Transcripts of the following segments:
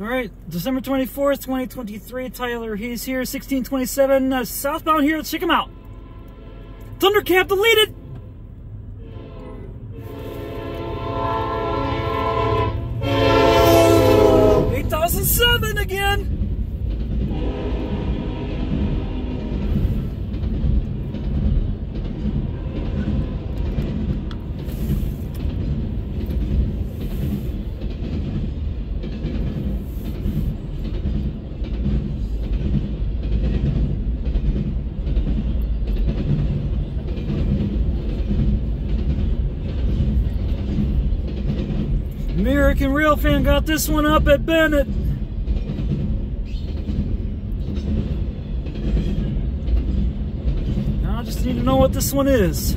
All right, December 24th, 2023. Taylor Hayes here, 1627 uh, southbound here. Let's check him out. Thunder Cab deleted. American Real Fan got this one up at Bennett. Now I just need to know what this one is.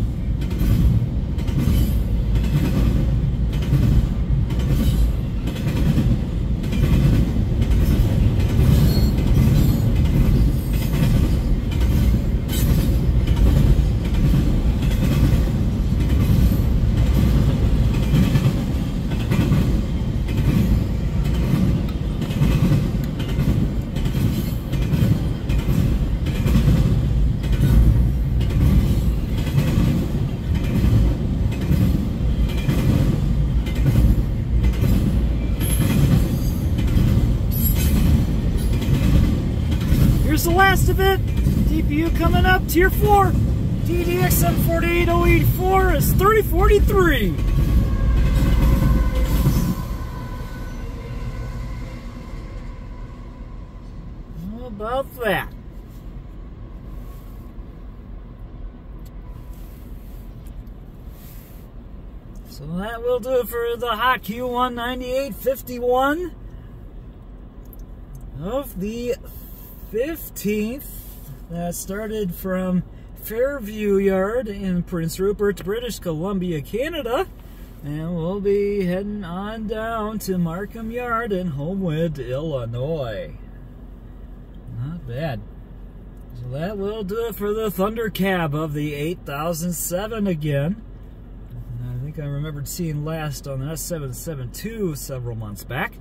Here's the last of it. DPU coming up, tier 4. DDX 748084 is 3043. How about that? So that will do it for the Hot Q19851 of the 15th that uh, started from Fairview Yard in Prince Rupert, British Columbia, Canada. And we'll be heading on down to Markham Yard in Homewood, Illinois. Not bad. So that will do it for the Thunder Cab of the 8007 again. I think I remembered seeing last on the S772 several months back.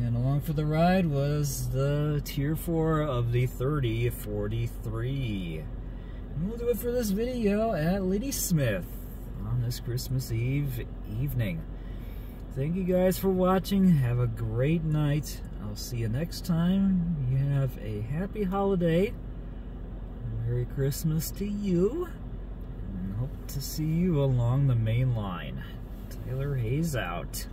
And along for the ride was the Tier 4 of the 3043. And we'll do it for this video at Ladysmith on this Christmas Eve evening. Thank you guys for watching. Have a great night. I'll see you next time. You have a happy holiday. Merry Christmas to you. And hope to see you along the main line. Taylor Hayes out.